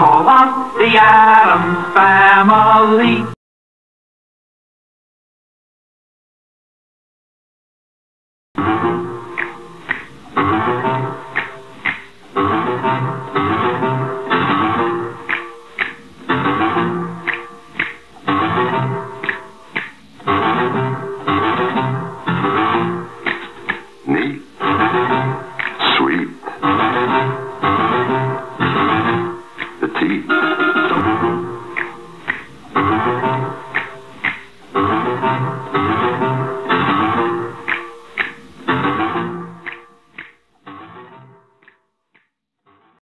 call on the Adams family. Neat.